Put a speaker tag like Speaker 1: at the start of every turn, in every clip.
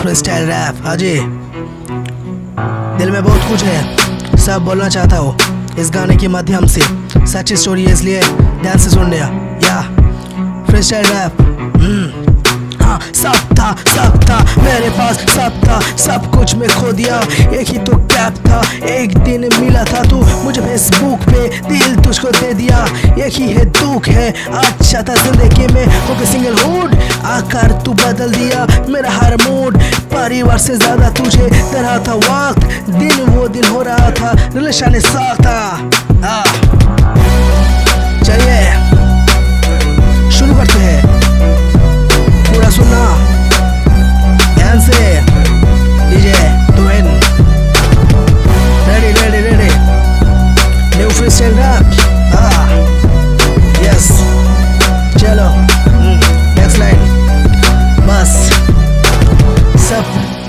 Speaker 1: Freestyle rap हाजी दिल में बहुत कुछ है, सब बोलना चाहता हूँ, इस गाने के माध्यम से। सच्ची स्टोरी है इसलिए ध्यान से सुन लिया। या फ्री स्टाइल रैप सब कुछ मैं खो दिया। एक ही तो कैप था। एक दिन मिला था तू मुझे फेसबुक पे। दिल तुझको दे दिया। एक ही है दुख है। अच्छा था ज़िंदगी में। होके सिंगल हुड आकर तू बदल दिया मेरा हर मूड परिवार से ज़्यादा तुझे दे रहा था वक्त। दिन वो दिन हो रहा था। रिलेशन साख था।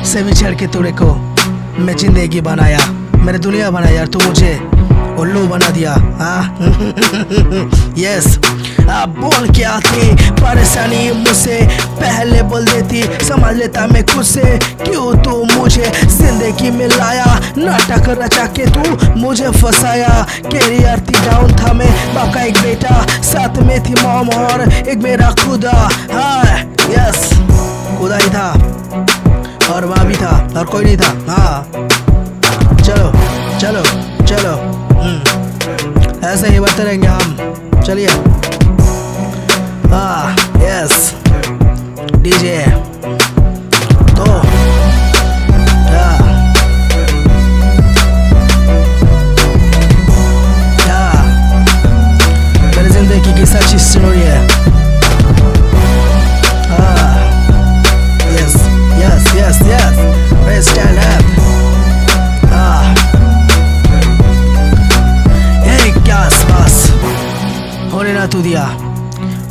Speaker 1: से बिछड़ के तुड़े को मैं ज़िंदगी बनाया मेरे दुनिया बनाया यार, तू मुझे उल्लू बना दिया हाँ? यस आप बोल के आती परेशानी मुझसे पहले बोल देती, समझ लेता मैं खुद से, क्यों तू मुझे ज़िंदगी में लाया? नाटक रचा के तू मुझे फंसाया कैरियर थी डाउन था मैं बाप का एक बेटा, साथ में थी मॉम और एक मेरा खुदा हाँ? यस खुदा ही था। और माँ भी था और कोई नहीं था हाँ चलो चलो चलो। हम्म, ऐसे ही बढ़ते रहेंगे हम। चलिए। हाँ यस डीजे तो मेरी ज़िंदगी की सच्ची स्टोरी हाँ। यस स्टैंड अप हाँ ए क्या बस होने ना तू दिया।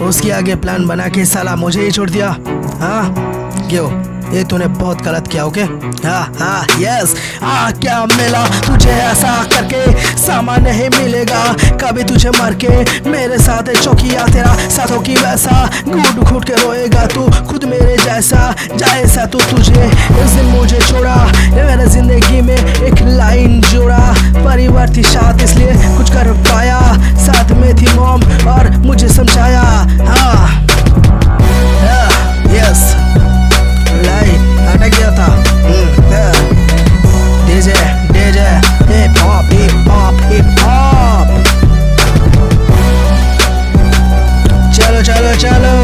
Speaker 1: उसके आगे प्लान बना के साला मुझे ही छोड़ दिया। हाँ? क्यों? ये तूने बहुत गलत किया ओके हाँ हाँ यस हाँ क्या मिला तुझे ऐसा करके? सामान नहीं मिलेगा, कभी तुझे मर के। मेरे साथ चौकिया, तेरा साथों की वैसा। घूट घूट के रोएगा तू। खुद मेरे जैसा जैसा तू तुझे इस दिन मुझे छोड़ा। ये मेरे ज़िंदगी में एक लाइन जोड़ा। परिवार थी साथ इसलिए कुछ कर पाया। साथ में थी मॉम और मुझे समझाया। हाँ। यस लाइन अटक गया था। DJ DJ hip hop hip hop hip hop चलो चलो चलो।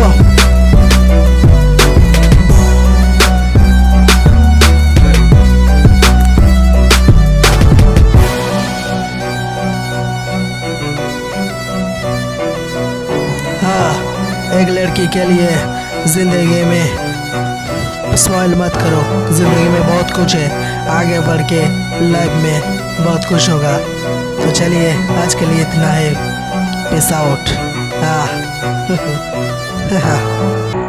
Speaker 1: एक लड़की के लिए ज़िंदगी में स्माइल मत करो। ज़िंदगी में बहुत कुछ है। आगे बढ़ के लाइफ में बहुत कुछ होगा। तो चलिए, आज के लिए इतना है। पिस आउट हाँ।